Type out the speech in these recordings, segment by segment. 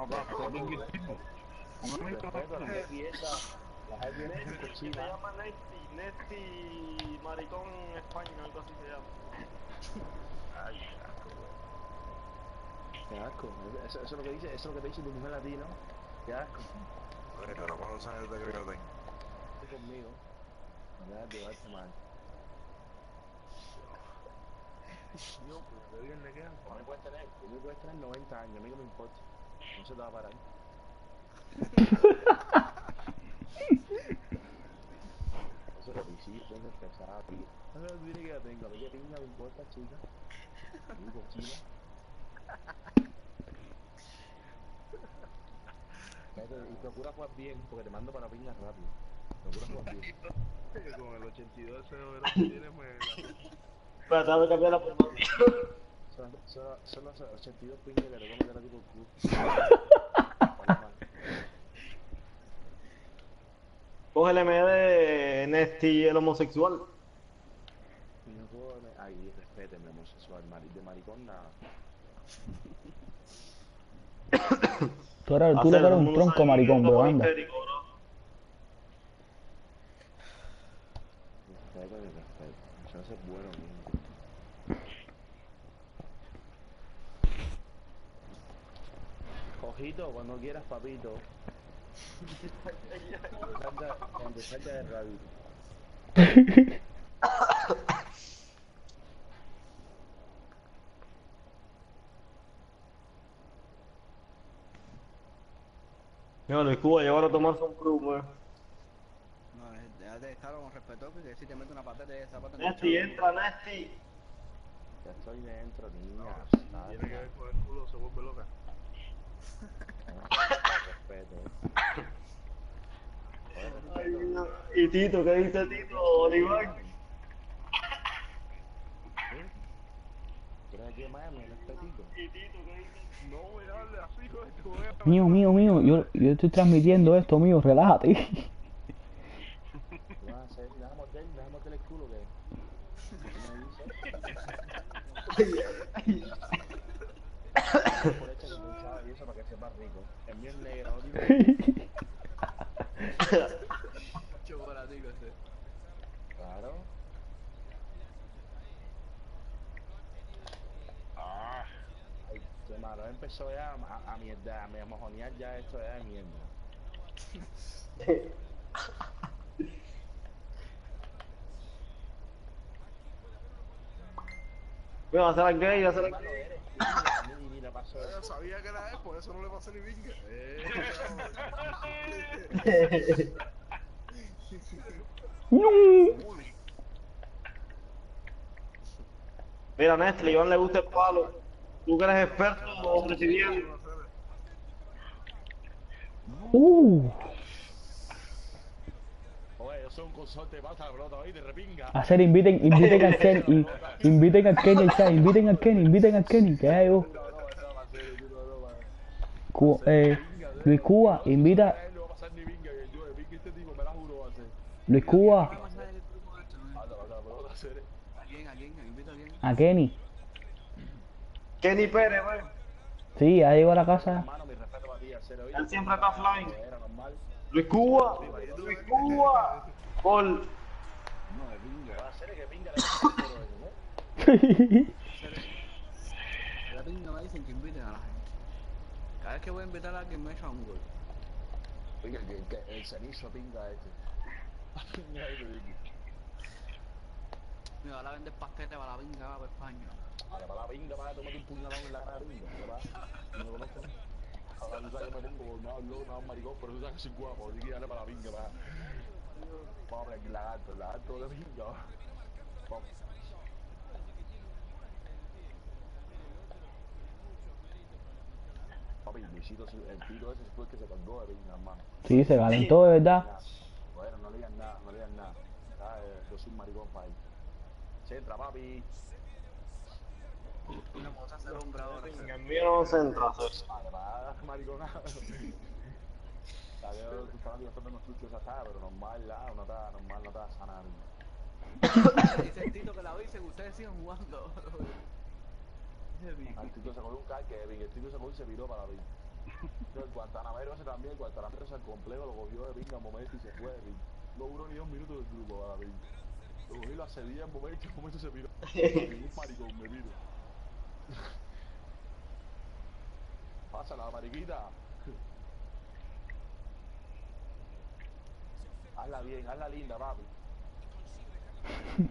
No, va, el tipo. No me la heavy es Se llama Nesty, Nesty Maricón España, algo así se llama. Ay, asco, güey. Qué asco. Eso, eso es lo que dice, eso es lo que te dice tu mujer a ti, ¿no? Qué asco. Pero ¿cuántos años te creo que tengo? Vete conmigo. No me das llevarte mal. Yo, pues, ¿qué bien le quedan? Tú me puedes tener, tú me puedes tener 90 años, a mí no me importa. No se te va a parar. Eso es lo que hiciste, es pesada, tío. No me olvides que tengo, a que pinga me importa, chica. Cochina. Vete, Y procura jugar bien, porque te mando para pinga rápido. Procura jugar bien. Que con el 82 ese que tienes, me... Pero tengo que cambiar la forma. Son los 82 pingas que te voy a meter a ti por culo. Paloma. Coge el M de Nesty el homosexual. Y no puedo... Ay, respéteme, homosexual, de maricón nada. Tú eres, tú le eres un tronco maricón, viviendo bro, por anda. histérico, bro. Respeto y respeto. Eso es bueno, mismo. Ojito, cuando quieras, papito. Cuando salga, de radio. Mira, Luis Cuba, llevar a tomarse un club, weón. No, es- déjate de estar con respeto porque si te meto una patata de el Nesty, chavo. entra, Nesty. Ya estoy dentro, niña. Si tiene que ver con el culo, se vuelve loca. Ay, no. Y Tito, ¿qué dice Tito, Oliván? ¿Quieres que Miami, el espetito? Y Tito, ¿qué dice No me hables así, güey, te voy a... Mío, mío, mío, yo, yo estoy transmitiendo esto, mío, relájate. ¿Qué vas a hacer? ¿Le damos del, le damos del el culo que? Por hecho que tú sabes y eso para que sepa rico. El mío es negro, no digo. Chocolatico ese. Claro. Ah, Ay, qué Empezó ya a, a mierda, a mojonear ya esto ya de mierda. Mira, va a ser al gay, va a mira, pasó yo eso. sabía que era él, por eso no le pasé ni vinga. Eh, No. Mira, Nesty, a Iván le gusta el palo. Tú que eres experto recibiendo. Uh, hacer, inviten, inviten Kenny, in- inviten al Kenny, inviten al Kenny, inviten al Kenny, que hay yo. No, no, no, va a ser, no, no, va. Cu- eh, Luis Cuba, invita, No va a pasar ni vinga, que yo de vinga este tipo me la juro va a hacer. Luis Cuba, a a. ¿A? ¿A a a Kenny. Kenny Pérez, weón. Sí, ya llegó a la casa. Él siempre está normal. Luis Cuba, Luis Cuba. ¿no? La pinga me dicen que inviten a la gente. Cada vez que voy a invitar a alguien me echa un gol. Que, que el cenizo pinga este. Este. Mira, ahora vender paquete para la pinga, va para España. Ahora, para la pinga, para tomar un puñalón en la cara pinga. No lo conozco. Ahora tú sabes que me pongo por nada loco, nada maricón, pero tú sabes que soy guapo, así que dale para la pinga, para. Pobre el lagarto, el lagarto de pinga. Vamos. Papi, Luisito, el tiro ese fue el que se colgó de pinga, hermano. Sí, se calentó de verdad. Bueno, no le digan nada, no le digan nada. Ah, eh, yo soy un maricón para él. Se entra, papi. El mío no se entra. Veo tus fanáticos son menos sucios, esa pero normal, la, no está, normal, no está sana. Dice el Tito que la dicen, ustedes siguen jugando. El tito se cogió un car que el tito se cogió y se viró para la el Guantanamero ese también, el Guantanamero ese complejo lo cogió de pinga un momento y se fue de. No duró ni dos minutos del grupo para la. Lo cogí la cedía en momento y en momento se miró. un maricón, me miro. Pásala, mariquita. Hazla bien, hazla linda, papi.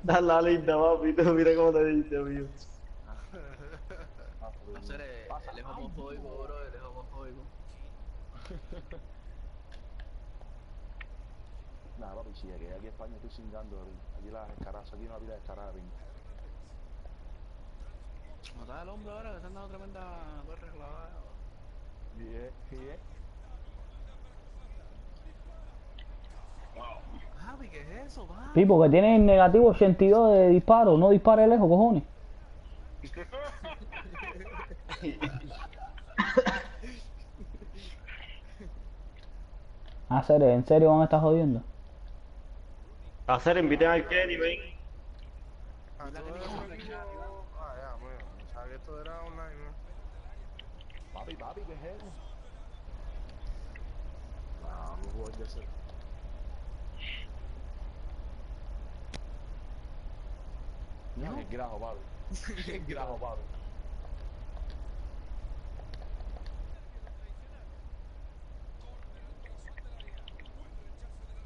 Dale la linda, papi. Mira cómo te dice, amigo. Sé, él es homofóbico, bro, homofóbico. Nada, papi, sí, que aquí en España estoy cingando, aquí las escarazas, aquí no hay vida de escarada, pinga. ¿No está el hombre ahora que se han dado tremenda perra clavada? Bien, bien. Papi, ¿qué es eso, papi? Tipo que tiene negativo 82 de disparo, no dispare lejos, cojones. Ah, serio, ¿en serio van a estar jodiendo? Hacer, inviten al Kenny, ven. Pensaba que esto era online, ¿no? Papi, papi, ¿qué es eso? No, no puedo de hacer. No, qué grajo, papi. Qué grajo, papi.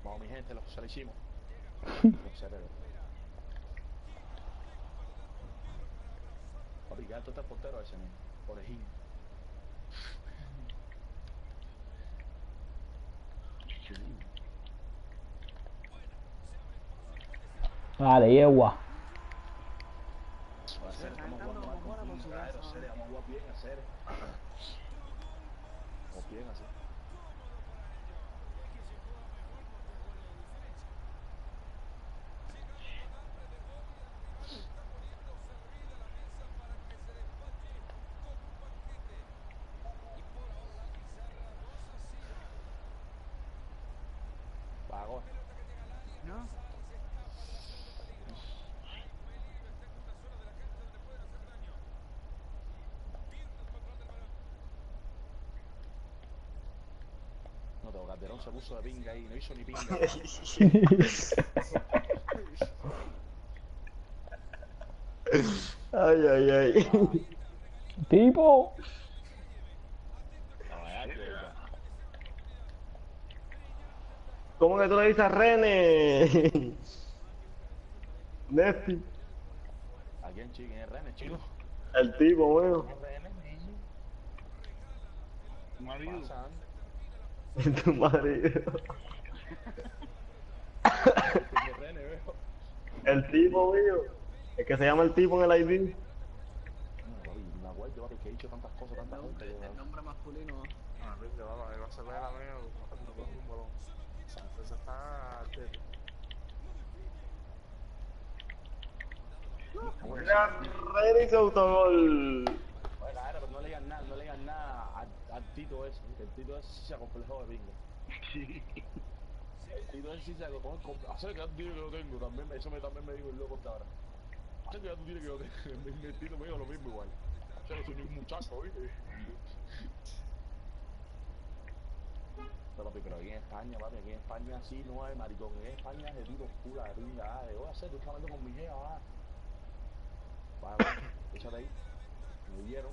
Vamos, mi gente, lo, se lo hicimos. Los cerebros. Papi, ¿qué alto está el portero ese, men? Orejín. Vale, yegua. Hacer, Están estamos dando jugando bola con por su Israel, casa, hacer, vamos a jugar bien, hacer. No, tengo Calderón se puso de pinga ahí, no hizo ni pinga. Ay, ay, ay. Tipo. No, ¿Cómo que tú le dices a René? Nesti, ¿A quién, chico? ¿Quién es René, chico? el tipo, weón. ¿Quién es René, niño? Marido. Pasando. Tu marido. ¿Quién es René, veo? El tipo, mío. El que se llama el tipo en el ID. Que he dicho tantas cosas, El tantas cosas. el nombre masculino. Ahí va a ser la mía. No coge un balón. Sánchez está. Mira, hizo autogol. Oye, cara, pero no le digan nada, no le digan nada al, Tito ese, que el Tito ese sí se acomplejó de bingo. El Tito ese sí se acomplejó, hacer que tú tienes que yo tengo, también, eso me, también me dijo el loco hasta ahora. Hacer que ya tú tienes que yo tengo, el, Tito me dijo lo mismo igual. Yo no soy un muchacho, ¿viste? Pero pero aquí en España, papi, aquí en España sí no hay maricón, aquí en España es de tiro oscura, de pinga, ah, de, voy a hacer, tú estás hablando con mi jefa, ah. Va, va, échate ahí. Me dieron.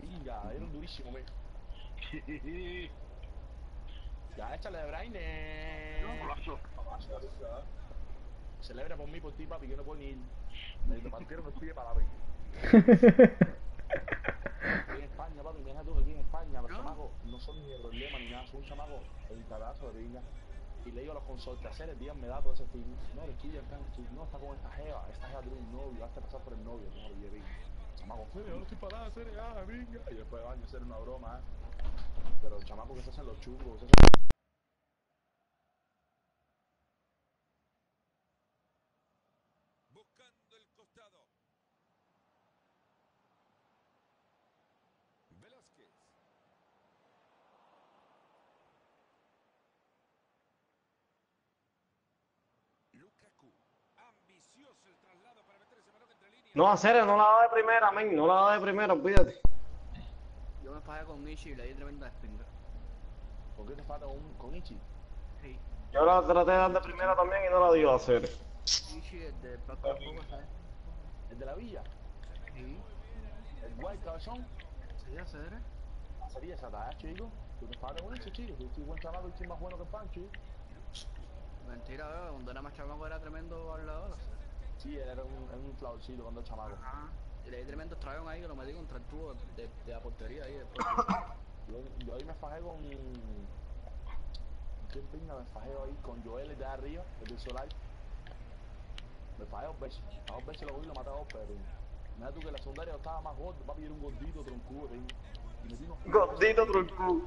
Pinga, dieron durísimo, me. Ya, échale de Braine. Celebra por mí, por ti, papi, que no puedo ni ir. Me partieron el pie para la vez. Aquí en España, papi, mira tú, aquí en España, los ¿No? chamacos no son ni de problema ni nada, son chamacos en carazo de pinga. Y le digo a los consortes, hacer el día me da todo ese fin. No, el estudio acá, no, está con esta jeva, esta jeva tiene un novio, hazte pasar por el novio, no, y de pinga. Chamaco, serio, no estoy parada, serio, ah, pinga. Y después van a hacer una broma, ¿eh? Pero el chamaco que se hacen los chungos, que se hacen buscando el costado. Velázquez. Lukaku. Ambicioso el traslado No, hacer, no la da de primera, men. No la da de primera, cuídate. Yo me fajé con Ichi y le di tremenda espinga. ¿Por qué te falta con, con Ichi? Sí. Yo la traté de dar de primera también y no la dio a hacer. Ichi es de ¿sabes? ¿El de la villa? Sí. ¿El guay cabezón? Sí, hacer. Sería esa tarea, chico. Tú te falta con Ichi, chico. Tú eres buen chamaco y más bueno que el pan, chico. Mentira, veo, cuando era más chamaco era tremendo hablador. Sí, él era un, era un flaucito cuando chamaco. Ajá. Y le di tremendo estragón ahí que lo metí contra el tubo de, de la portería ahí después. Yo, yo ahí me fajé con. ¿Qué pinga me fajé ahí? Con Joel de arriba, el del Solar. Me fajé dos veces. A dos veces lo cogí y lo maté a dos, pero. Mira tú que la secundaria estaba más gordo, papi era un gordito troncudo, unos Gordito tronco.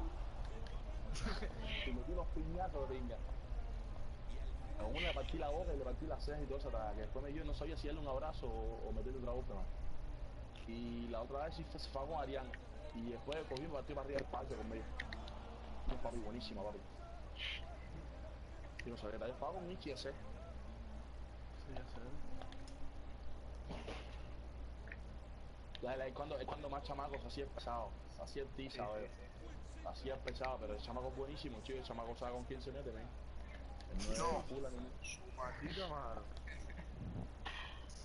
y metí unos piñazos pinga. A uno le partí la boca y le partí las cejas y todo eso, hasta que después me yo no sabía si darle un abrazo o, o meterle otra boca más. Y la otra vez sí fue, se fue con Arián. Y después cogí y me partí para arriba del parque conmigo. Un papi buenísima, papi. Yo no sabía, yo estaba con Michi ese. Sí, hacer. La, la, es cuando, es cuando más chamacos así es pesado, así es ti, ¿sabes? Así es pesado, pero el chamaco es buenísimo, chico, el chamaco sabe con quién se mete, ven. El no es Su maldita madre.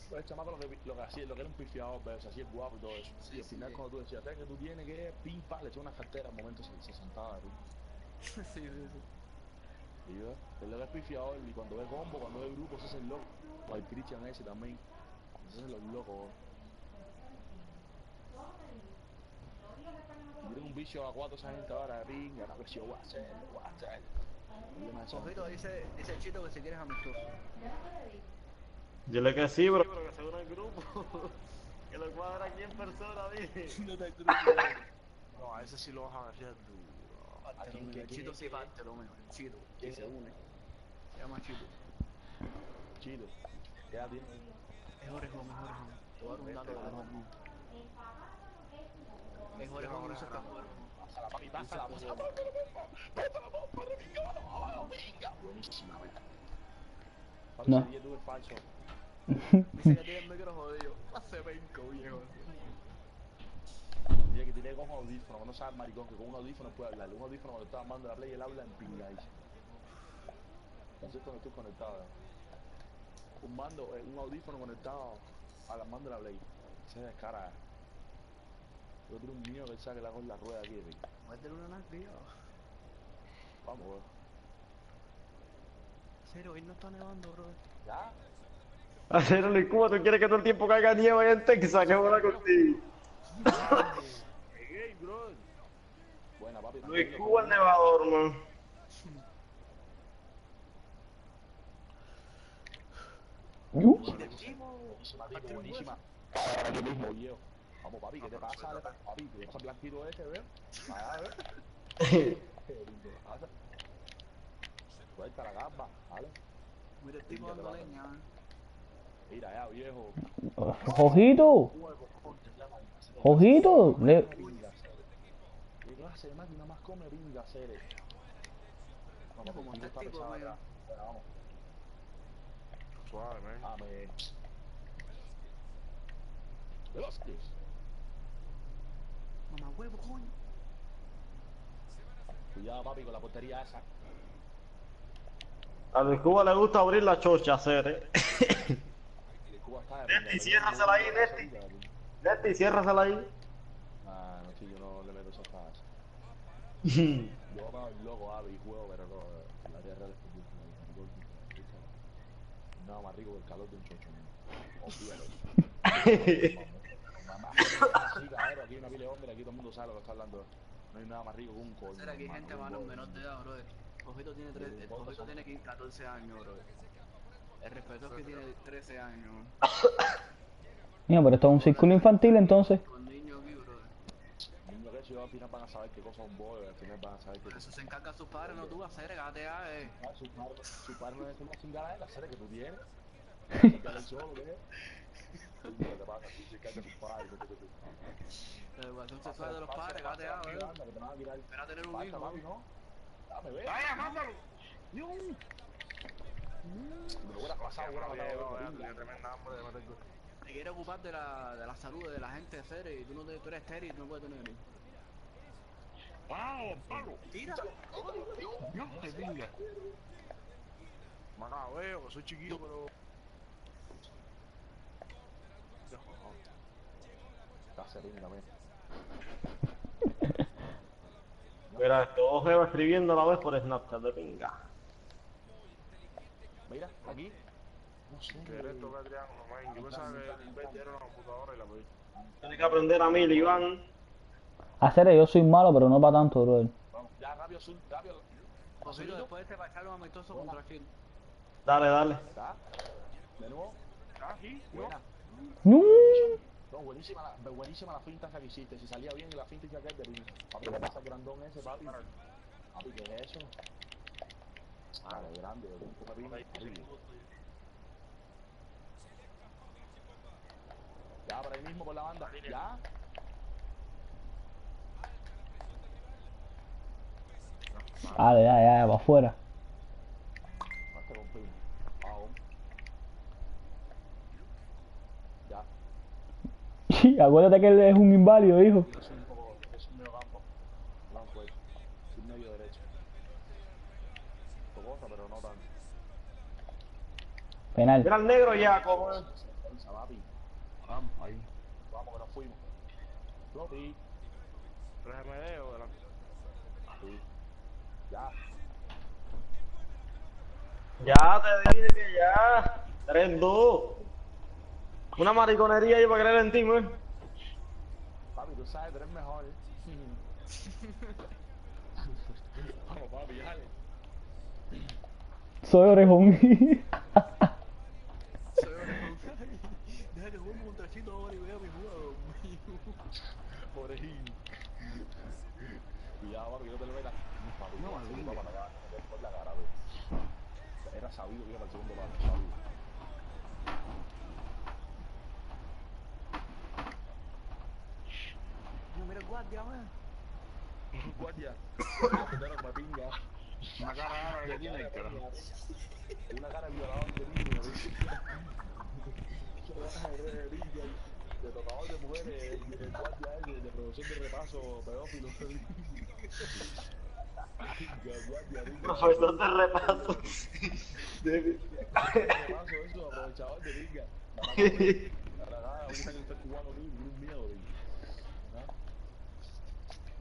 Pues el chamaco lo que, lo que hacía, lo que era un pifiado, pero se hacía el guapo y todo eso. Sí, y al final sí. cuando tú decías, "Ten, que tú tienes que pim pam, le echó una cartera, al momento se, se sentaba, tú. sí, sí, sí. Y yo, él lo que es pifiado, y cuando ve combo, cuando ve grupo, se hace el loco. O el Christian ese también. Se hacen los locos. Y tienen un bicho a cuatro esa gente ahora de a ver si yo voy Ojito, dice, dice el chito que si quieres amistoso. Dile que sí, bro. Pero que se una el grupo. que lo cuadra aquí en persona, dije. No, a ese sí lo vas a ver duro. Aquí, Que el chito sí parte lo mejor. El chito, que ¿Quién se une. Se llama chito. Chido. ¿Qué edad tiene? Es orejón, es orejón. Te voy a dar un dato de orejón. Es orejón no se está Pásala, papi, pásala, pásala. Buenísima, wey. Papi, No. sería tú el falso. Dice que tiene el micro jodido. Hace penco, viejo. Dice que tiene con audífono, no sabes maricón, que con un audífono puede hablar. Un audífono cuando está armando la play, él habla en pinga, cuando estoy conectado. Un mando, eh, un audífono conectado a la mando de la play. Ese es de cara. Yo tengo un mío que él sabe que la con la rueda aquí, wey. Métele una nalga. Vamos, wey. Serio, hoy no está nevando, bro. ¿Ya? Hacerlo en Cuba, tú quieres que todo el tiempo caiga nieve allá en Texas, contigo. Bro. Buena, papi. Luis Cuba el nevador, man. Buenísima, buenísima. Vamos, papi, ¿qué te pasa? Papi, ¿te ese blanquito ese, ve? Vaya, ve. ¿Qué te pasa? Suelta la gamba, ¿vale? Mira tipo dando leña. ¿eh? Mira, ya, viejo. Ojito. Ojito. Le... ¿Qué clase de máquina más come pinga, cere? Vamos, Como como este está amigo. acá. Bueno, vamos. Suave, man. Dame. Velázquez. Mamá huevo, coño. Cuidado, papi, con la portería esa. A Luis Cuba le gusta abrir la chocha, hacer, eh. Nesti, ciérrasela ahí, Nesti. Neti, ciérrasela ahí. Ah, no, sí, yo no le meto esas fases. Yo me hago loco, ave y juego, pero no, la real es Nada más rico que el calor de un chocho, ¿no? Así, cabrón, aquí hay una pila de hombres, aquí todo el mundo sabe lo que está hablando. No hay nada más rico que un coño. Será que hay gente un menor, de edad, bro. Ojito tiene, tres, Sí, el ¿cuántos Ojito son? tiene 15, 14 años, bro. El respeto es que tiene 13 años. Mira, pero esto es un círculo infantil entonces. Con niños aquí, bro. Niños que si al final van a saber qué cosa es un boy, al final van a saber qué eso se encarga sus padres, no tú, hacer gatea, eh. Ah, su padre, su padre no es como chingada de la serie que tú tienes. La educación sexual de los padres, gatea, eh. Anda, que te van a tirar. Espera tener un hijo. ¿no? Dame, ve. ¡Vaya, mándalo! Dios. Me lo hubiera pasado, hubiera ya, tenía tremenda hambre de gol. Te quiere ocupar de la, de la salud de la gente seria y tú no tú eres estéril y no puedes tener hijos. ¡Palo, palo! Tira. ¡Dios te pinga! Maca, veo soy chiquito, pero. Pinga, men. Mira, esto se va escribiendo a la vez por Snapchat de pinga. Mira, aquí. No sé. Tienes que aprender a mí, Iván. Hacer yo soy malo, pero no para tanto. Vamos, ya, rápido, zoom, rápido. Después de este para echarlo amistoso contra Gil. Dale, dale. ¿Está? De nuevo. Ah, sí. Buena. ¡No! No, buenísima la, buenísima la finta esa que hiciste. Si salía bien la finta y ya que de pinga. Papi, ¿qué pasa grandón ese, papi? Papi, ¿qué es eso? Ah, de grande, de un poco de. Ya, por ahí mismo, por la banda. Ya. Dale, ya, ya, ya, para afuera. Hazte con pin. Vamos. Ya. Acuérdate que él es un inválido, hijo. Un poco, es un medio campo. Blanco eso. Soy medio derecho. Pocosa, pero no tanto. Penal. Mira el negro ya, como. Vamos, ahí. Vamos, que nos fuimos. Floppy. ¿Tres MD o delante? Sí. Ya. Ya te dije que ya. 3-2. Una mariconería ahí para creer en ti, man. Papi, tú sabes, tú eres mejor. Vamos, papi, dale. Soy orejón. Soy orejón. Deja que juegue contra Chito ahora y vea mi juego. Pobrecín. Cuidado, papi, que no te lo metas. Papi, No, no, no, güey. No, el guardia, man. Guardia. Era una cara que tiene, carajo. Una cara de violador de niño, de de tocador de mujeres, el guardia ese, de producción de repaso, pedófilo. Guardia. Profesor de repaso. De- repaso, eso, aprovechador de pinga. La cara, ahorita que usted es cubano, un miedo.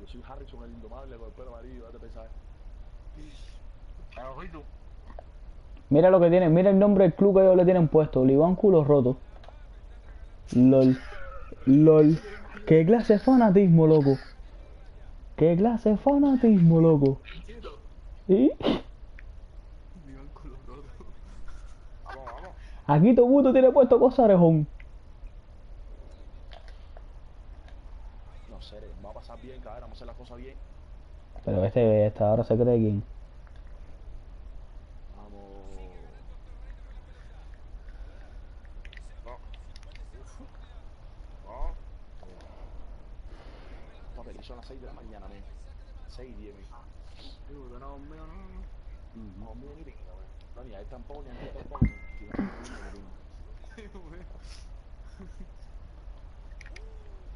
Yo soy Harrison, el indomable, con el pelo amarillo, date pensar. Mira lo que tienen, mira el nombre del club que ellos le tienen puesto, Oliván Culo Roto. LOL. LOL. ¿Qué clase de fanatismo, loco? ¿Qué clase de fanatismo, loco? ¿Y? Aquí todo mundo tiene puesto cosa orejón. No sé, va a pasar bien, cabrón, vamos a Pero este, este ahora se cree quién. Vamos. No. Papi, son las 6 de la mañana, men. 6 y 10, men. Digo, que no, mío, no, no. No, mío ni pinga, men. No, ni a él tampoco, ni a mí tampoco. men. Tío, no, ni pinga.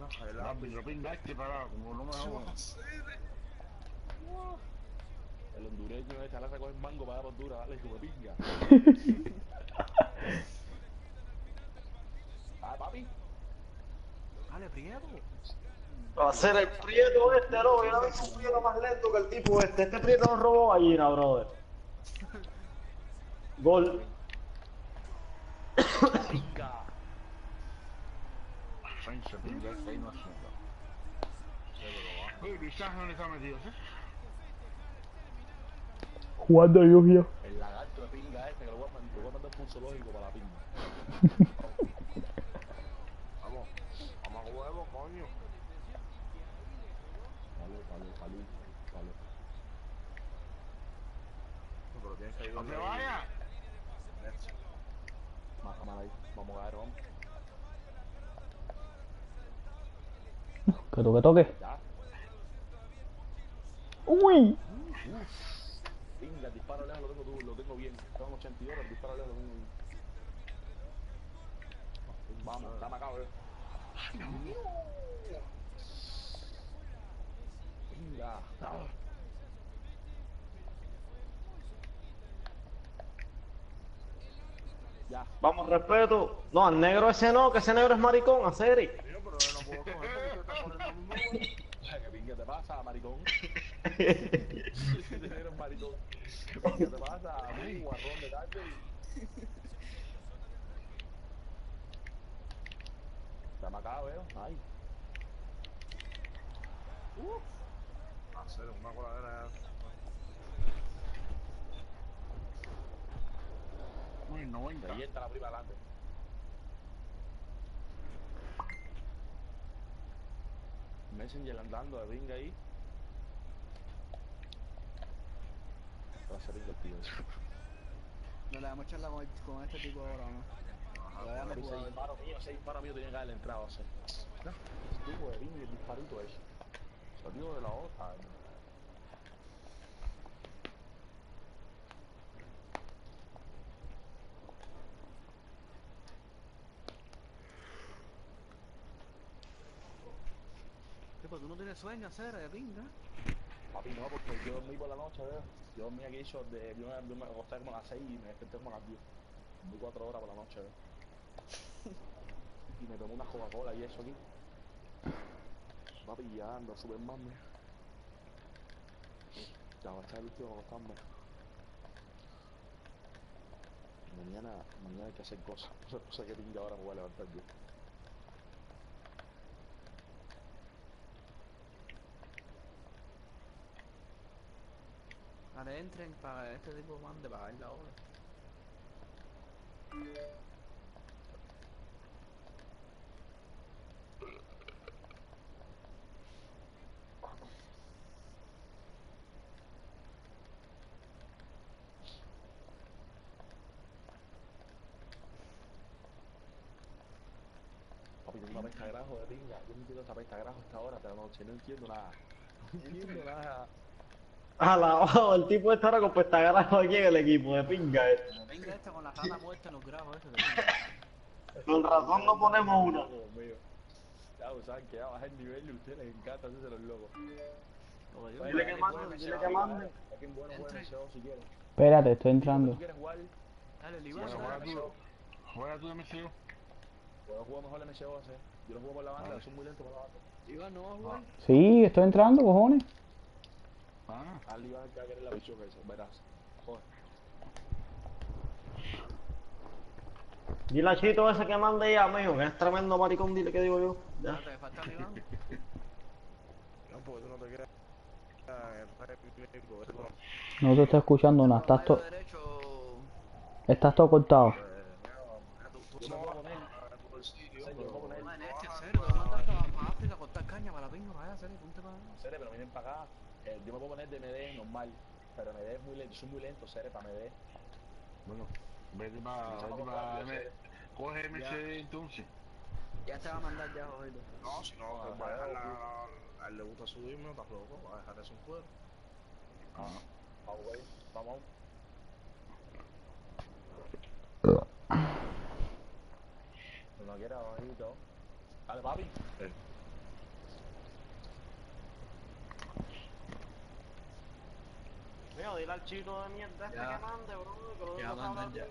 No, el árbitro pinga este para como no me jodan. El recoge mango para Honduras, dale, como pinga. Ah, papi. Dale, Prieto. Va a ser el prieto este, no. Yo no visto un prieto más lento que el tipo este. Este prieto nos robó gallina, brother. Gol. Pinga. Sánchez pinga este ahí no hace nada. Oye, Luis Ángel está metido, ¿sí? Jugando Yu-Gi-Oh! El lagarto de pinga este, que lo voy a mandar, lo voy a mandar pulso lógico para la pinga. Vamos. Vamos a huevo, coño. Vale, vale, vale, vale. No, pero tienes que ir ¡No donde te vayas! Más cámara ahí, vamos a caer, vamos. Que toque, toque. Ya. ¡Uy! Pinga, el disparo lejos lo tengo, tú, lo tengo bien. Tengo 82, pero el disparo lejos lo tengo bien. Vamos, dame acá, bro. pinga. Ah. Ya. Vamos, respeto. No, al negro ese no, que ese negro es maricón, a número. ¿Qué pinga te pasa, maricón? ¿Qué eres maricón? ¿Qué te pasa? Muy guarrón de calle. Se me acaba, veo. Ay. Hacer una coladera. Muy 90. Ahí está la prima adelante. Messenger andando de ringa ahí. Va a ser divertido eso. No le damos charla con, el- con este tipo ahora, ¿no? Le damos Ese jugador. disparo mío, ese disparo mío tenía que haberle entrado a hacer. Ese tipo de ringa y el disparito ese. Salió de la otra. Tipo, tú no tienes sueño, hacer de pinga. Papi, no, porque yo dormí por la noche, veo. Yo aquí, yo, de, yo, me, yo me acosté como a las 6 y me desperté como a las 10. Dormí 4 horas por la noche, veo. Y me tomé una Coca-Cola y eso aquí. Papi, ya ando súper mal, me. Ya va a estar último acostarme. Mañana, mañana hay que hacer cosas. Sé qué pinga ahora me voy a levantar yo. Ahora entren para este tipo mande pagar la tengo una pesta de grajo de. Yo no entiendo esta pesta de grajo a esta hora de la noche. No entiendo nada. No entiendo nada. Alabado, el tipo este ahora con pestagarajo aquí en el equipo de pinga. eh. Venga esta con la rana muerta en los grafos ese de pinga. Con razón no ponemos una. Ya, pues saben que ya baja el nivel y a ustedes les encanta hacerse los locos. Dile que juega, dile que manden. Aquí en bueno si quieres. Espérate, estoy entrando. tú quieres jugar, Dale, Libán, quieres Bueno, jugar juega MCO, Juega tú de MCO. puedo jugar mejor MCO ese. Yo lo juego por la banda, soy muy lento por la banda. Iván, ¿no va a jugar? Sí, estoy entrando, cojones. Ah, Ali va a querer la bicho que eso, verás. Joder. Dile a Chito ese que mande ya, mijo, que es tremendo maricón, dile que digo yo. Ya. Que falta no, porque tú no te quedas. No te estoy escuchando nada, estás, Medio to- derecho. estás todo cortado. Eh, mira, tú- tú Yo me no voy a vas poner- a tu bolsillo, sé, yo pero- me voy a poner- Man, este cerdo, mandaste a para África a cortar caña para la pinga, vaya, serio, ponte para. Sere, pero miren para acá. Eh, yo me puedo poner de MD normal, pero MD es muy lento, soy muy lento, Sere, para MD. Bueno, vete para. Vete para. Coge MC entonces. Ya te va a mandar ya, jodido. No, si no, Ah, va a dejar la. A él le gusta subirme, no estás loco, va a dejar eso en fuera. Vamos, güey, vamos. No quiera bajito. Dale, papi. Mijo, dile al Chito de mierda este que mande, bro. Que lo Ya mandan ya.